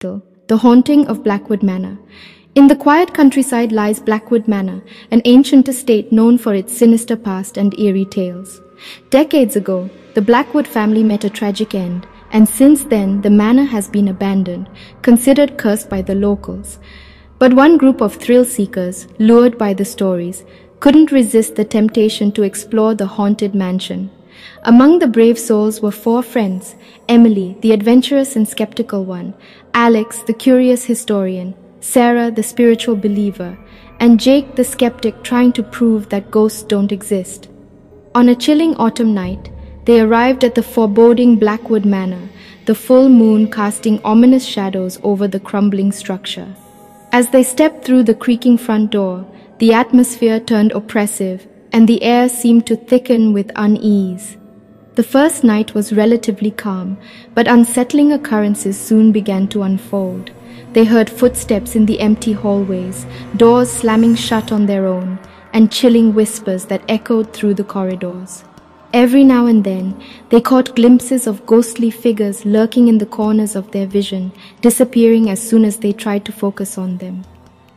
The Haunting of Blackwood Manor. In the quiet countryside lies Blackwood Manor, an ancient estate known for its sinister past and eerie tales. Decades ago, the Blackwood family met a tragic end, and since then the manor has been abandoned, considered cursed by the locals. But one group of thrill seekers, lured by the stories, couldn't resist the temptation to explore the haunted mansion. Among the brave souls were four friends Emily, the adventurous and skeptical one, Alex, the curious historian, Sarah, the spiritual believer, and Jake, the skeptic trying to prove that ghosts don't exist. On a chilling autumn night, they arrived at the foreboding Blackwood Manor, the full moon casting ominous shadows over the crumbling structure. As they stepped through the creaking front door, the atmosphere turned oppressive and the air seemed to thicken with unease. The first night was relatively calm, but unsettling occurrences soon began to unfold. They heard footsteps in the empty hallways, doors slamming shut on their own, and chilling whispers that echoed through the corridors. Every now and then, they caught glimpses of ghostly figures lurking in the corners of their vision, disappearing as soon as they tried to focus on them.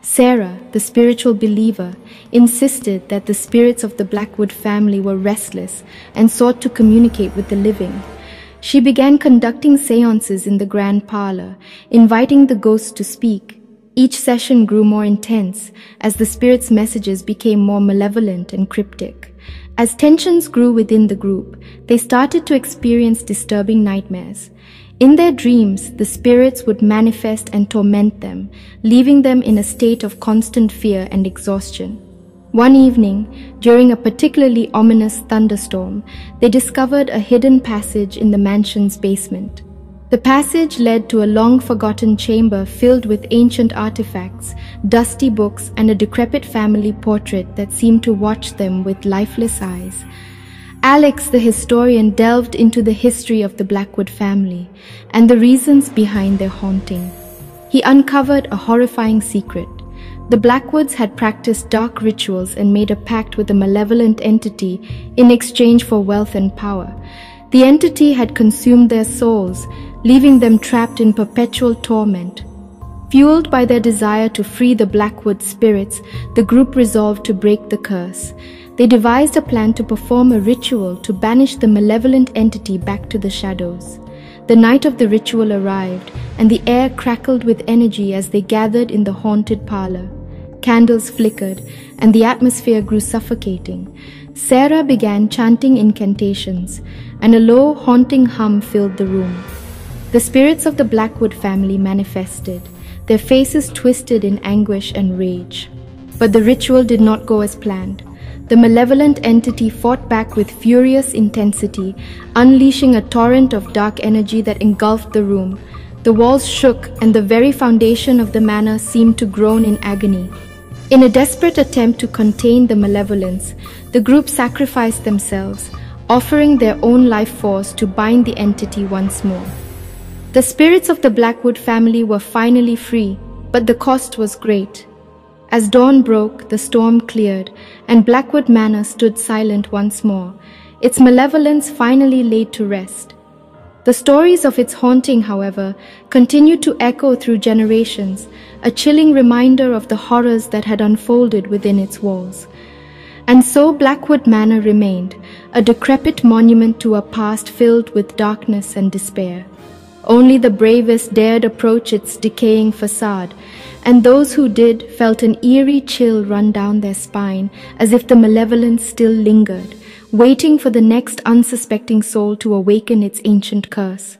Sarah, the spiritual believer, insisted that the spirits of the Blackwood family were restless and sought to communicate with the living. She began conducting seances in the grand parlor, inviting the ghosts to speak. Each session grew more intense as the spirits' messages became more malevolent and cryptic. As tensions grew within the group, they started to experience disturbing nightmares. In their dreams, the spirits would manifest and torment them, leaving them in a state of constant fear and exhaustion. One evening, during a particularly ominous thunderstorm, they discovered a hidden passage in the mansion's basement. The passage led to a long forgotten chamber filled with ancient artifacts, dusty books, and a decrepit family portrait that seemed to watch them with lifeless eyes. Alex, the historian, delved into the history of the Blackwood family and the reasons behind their haunting. He uncovered a horrifying secret. The Blackwoods had practiced dark rituals and made a pact with a malevolent entity in exchange for wealth and power. The entity had consumed their souls, leaving them trapped in perpetual torment. Fueled by their desire to free the Blackwood spirits, the group resolved to break the curse. They devised a plan to perform a ritual to banish the malevolent entity back to the shadows. The night of the ritual arrived, and the air crackled with energy as they gathered in the haunted parlor. Candles flickered, and the atmosphere grew suffocating. Sarah began chanting incantations, and a low, haunting hum filled the room. The spirits of the Blackwood family manifested, their faces twisted in anguish and rage. But the ritual did not go as planned. The malevolent entity fought back with furious intensity, unleashing a torrent of dark energy that engulfed the room. The walls shook, and the very foundation of the manor seemed to groan in agony. In a desperate attempt to contain the malevolence, the group sacrificed themselves, offering their own life force to bind the entity once more. The spirits of the Blackwood family were finally free, but the cost was great. As dawn broke, the storm cleared, and Blackwood Manor stood silent once more, its malevolence finally laid to rest. The stories of its haunting, however, continued to echo through generations, a chilling reminder of the horrors that had unfolded within its walls. And so Blackwood Manor remained, a decrepit monument to a past filled with darkness and despair. Only the bravest dared approach its decaying facade, and those who did felt an eerie chill run down their spine as if the malevolence still lingered, waiting for the next unsuspecting soul to awaken its ancient curse.